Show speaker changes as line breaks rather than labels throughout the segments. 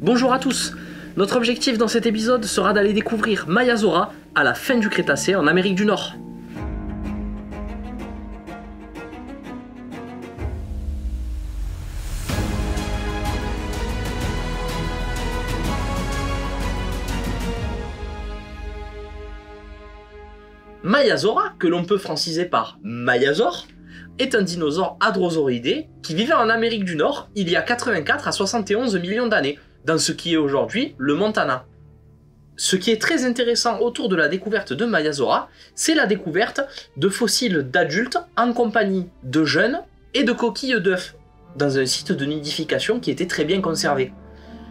Bonjour à tous Notre objectif dans cet épisode sera d'aller découvrir Mayazora à la fin du Crétacé en Amérique du Nord. Mayazora, que l'on peut franciser par Mayazor, est un dinosaure hadrosauridé qui vivait en Amérique du Nord il y a 84 à 71 millions d'années, dans ce qui est aujourd'hui le Montana. Ce qui est très intéressant autour de la découverte de Mayazora, c'est la découverte de fossiles d'adultes en compagnie de jeunes et de coquilles d'œufs, dans un site de nidification qui était très bien conservé.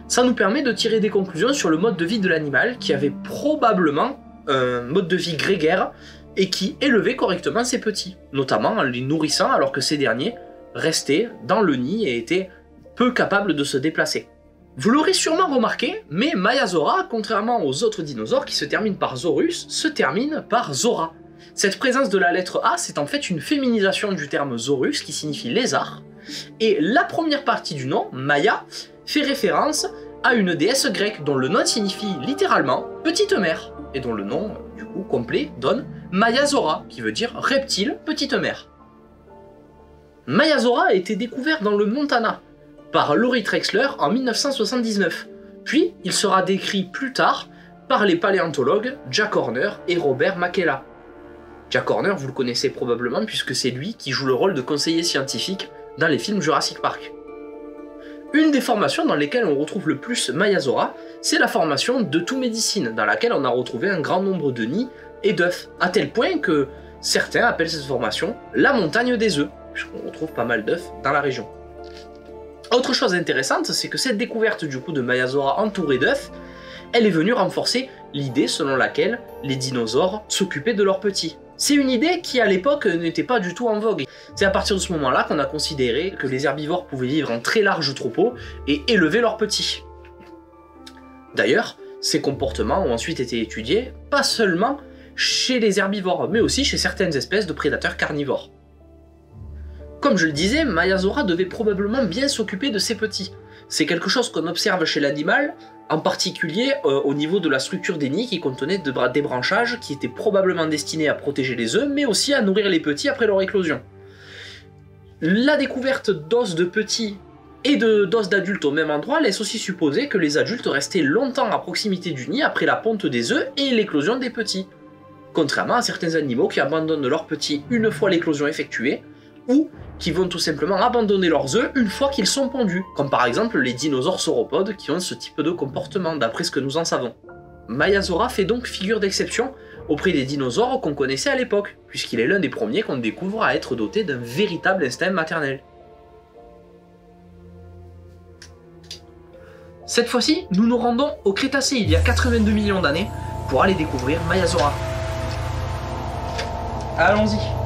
Ça nous permet de tirer des conclusions sur le mode de vie de l'animal qui avait probablement un mode de vie grégaire et qui élevait correctement ses petits, notamment en les nourrissant alors que ces derniers restaient dans le nid et étaient peu capables de se déplacer. Vous l'aurez sûrement remarqué, mais Mayazora, contrairement aux autres dinosaures qui se terminent par Zorus, se termine par Zora. Cette présence de la lettre A, c'est en fait une féminisation du terme Zorus qui signifie lézard, et la première partie du nom, Maya, fait référence à une déesse grecque dont le nom signifie littéralement petite mère et dont le nom, du coup, complet donne Mayazora, qui veut dire reptile, petite mère. Mayazora a été découvert dans le Montana par Laurie Trexler en 1979, puis il sera décrit plus tard par les paléontologues Jack Horner et Robert Makela. Jack Horner, vous le connaissez probablement puisque c'est lui qui joue le rôle de conseiller scientifique dans les films Jurassic Park. Une des formations dans lesquelles on retrouve le plus Mayazora, c'est la formation de tout médecine, dans laquelle on a retrouvé un grand nombre de nids et d'œufs, à tel point que certains appellent cette formation la montagne des œufs, puisqu'on retrouve pas mal d'œufs dans la région. Autre chose intéressante, c'est que cette découverte du coup de Mayazora entourée d'œufs, elle est venue renforcer l'idée selon laquelle les dinosaures s'occupaient de leurs petits. C'est une idée qui à l'époque n'était pas du tout en vogue. C'est à partir de ce moment-là qu'on a considéré que les herbivores pouvaient vivre en très larges troupeaux et élever leurs petits. D'ailleurs, ces comportements ont ensuite été étudiés, pas seulement chez les herbivores, mais aussi chez certaines espèces de prédateurs carnivores. Comme je le disais, Mayazora devait probablement bien s'occuper de ses petits. C'est quelque chose qu'on observe chez l'animal, en particulier euh, au niveau de la structure des nids qui contenaient des branchages qui étaient probablement destinés à protéger les œufs, mais aussi à nourrir les petits après leur éclosion. La découverte d'os de petits et d'os d'adultes au même endroit laisse aussi supposer que les adultes restaient longtemps à proximité du nid après la ponte des œufs et l'éclosion des petits. Contrairement à certains animaux qui abandonnent leurs petits une fois l'éclosion effectuée, ou qui vont tout simplement abandonner leurs œufs une fois qu'ils sont pondus, comme par exemple les dinosaures sauropodes qui ont ce type de comportement d'après ce que nous en savons. Mayazora fait donc figure d'exception auprès des dinosaures qu'on connaissait à l'époque, puisqu'il est l'un des premiers qu'on découvre à être doté d'un véritable instinct maternel. Cette fois-ci, nous nous rendons au Crétacé il y a 82 millions d'années pour aller découvrir Mayazora. Allons-y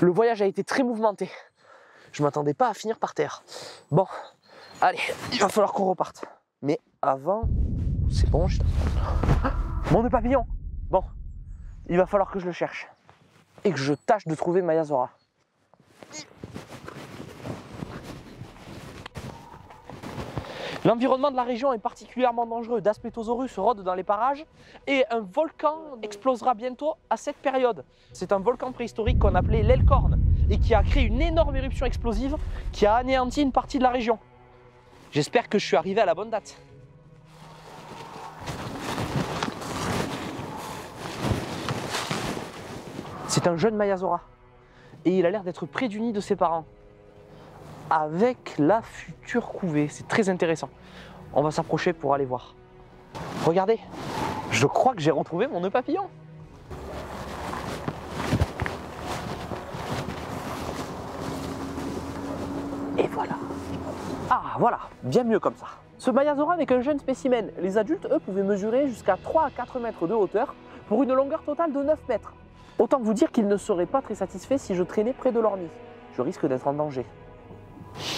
le voyage a été très mouvementé. Je m'attendais pas à finir par terre. Bon, allez, il va falloir qu'on reparte. Mais avant, c'est bon, je... Mon nœud papillon Bon, il va falloir que je le cherche. Et que je tâche de trouver Mayazora. L'environnement de la région est particulièrement dangereux. Daspetosaurus rôde dans les parages et un volcan explosera bientôt à cette période. C'est un volcan préhistorique qu'on appelait l'Elcorn et qui a créé une énorme éruption explosive qui a anéanti une partie de la région. J'espère que je suis arrivé à la bonne date. C'est un jeune Mayazora et il a l'air d'être près du nid de ses parents avec la future couvée. C'est très intéressant. On va s'approcher pour aller voir. Regardez, je crois que j'ai retrouvé mon nœud papillon. Et voilà. Ah voilà, bien mieux comme ça. Ce Mayazora n'est qu'un jeune spécimen. Les adultes, eux, pouvaient mesurer jusqu'à 3 à 4 mètres de hauteur pour une longueur totale de 9 mètres. Autant vous dire qu'ils ne seraient pas très satisfaits si je traînais près de leur nid. Je risque d'être en danger.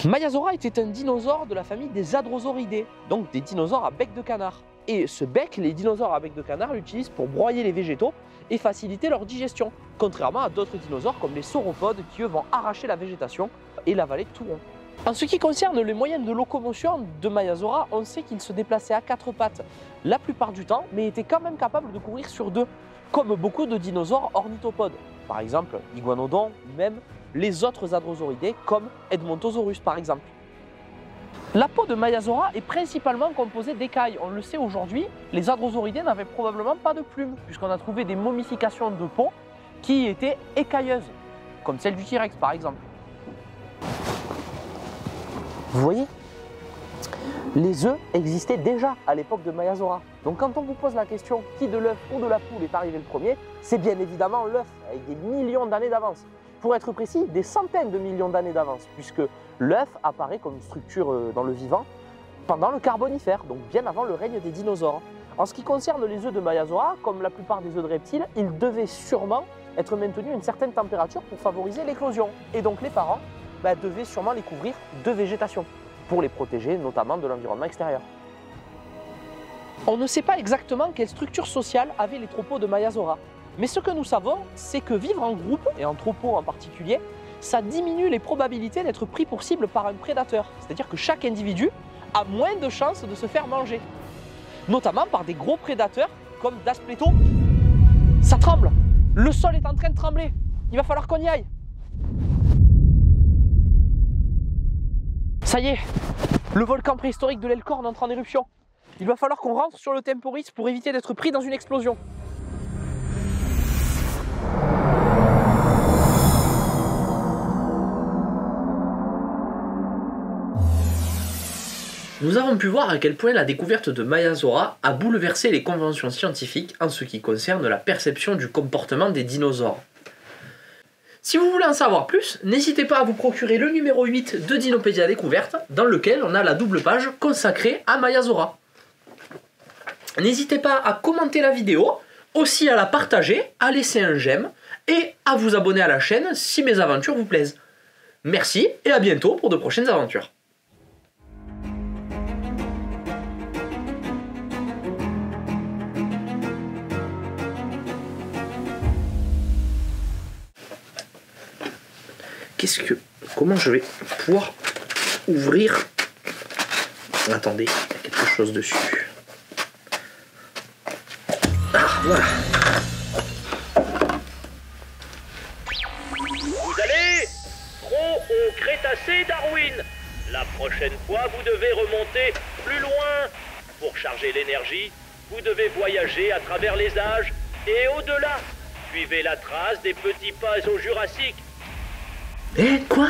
Maiasaura était un dinosaure de la famille des Hadrosauridés, donc des dinosaures à bec de canard. Et ce bec, les dinosaures à bec de canard l'utilisent pour broyer les végétaux et faciliter leur digestion, contrairement à d'autres dinosaures comme les sauropodes qui eux vont arracher la végétation et l'avaler tout rond. En ce qui concerne les moyens de locomotion de Maiasaura, on sait qu'il se déplaçait à quatre pattes la plupart du temps, mais était quand même capable de courir sur deux, comme beaucoup de dinosaures ornithopodes, par exemple Iguanodon ou même les autres hadrosauridés comme Edmontosaurus par exemple. La peau de Maiasaura est principalement composée d'écailles. On le sait aujourd'hui, les hadrosauridés n'avaient probablement pas de plumes, puisqu'on a trouvé des momifications de peau qui étaient écailleuses, comme celle du T-Rex par exemple. Vous voyez? Les œufs existaient déjà à l'époque de Maiasaura. Donc quand on vous pose la question qui de l'œuf ou de la poule est arrivé le premier, c'est bien évidemment l'œuf, avec des millions d'années d'avance. Pour être précis, des centaines de millions d'années d'avance, puisque l'œuf apparaît comme structure euh, dans le vivant pendant le Carbonifère, donc bien avant le règne des dinosaures. En ce qui concerne les œufs de Maiasaura, comme la plupart des œufs de reptiles, ils devaient sûrement être maintenus à une certaine température pour favoriser l'éclosion. Et donc les parents bah, devaient sûrement les couvrir de végétation, pour les protéger notamment de l'environnement extérieur. On ne sait pas exactement quelle structure sociale avaient les troupeaux de Maiasaura, mais ce que nous savons, c'est que vivre en groupe, et en troupeau en particulier, ça diminue les probabilités d'être pris pour cible par un prédateur. C'est-à-dire que chaque individu a moins de chances de se faire manger. Notamment par des gros prédateurs comme Daspleto. Ça tremble Le sol est en train de trembler Il va falloir qu'on y aille Ça y est Le volcan préhistorique de l'Elcorn entre en éruption. Il va falloir qu'on rentre sur le temporis pour éviter d'être pris dans une explosion.
Nous avons pu voir à quel point la découverte de Maiasaura a bouleversé les conventions scientifiques en ce qui concerne la perception du comportement des dinosaures. Si vous voulez en savoir plus, n'hésitez pas à vous procurer le numéro 8 de Dinopédia Découverte, dans lequel on a la double page consacrée à Maiasaura. N'hésitez pas à commenter la vidéo, aussi à la partager, à laisser un j'aime et à vous abonner à la chaîne si mes aventures vous plaisent. Merci et à bientôt pour de prochaines aventures. Qu'est-ce que... Comment je vais pouvoir ouvrir... Attendez, il y a quelque chose dessus. Ah, voilà.
Vous allez? Trop au Crétacé Darwin? La prochaine fois, vous devez remonter plus loin. Pour charger l'énergie, vous devez voyager à travers les âges et au-delà. Suivez la trace des petits pas au Jurassique.
Eh, quoi?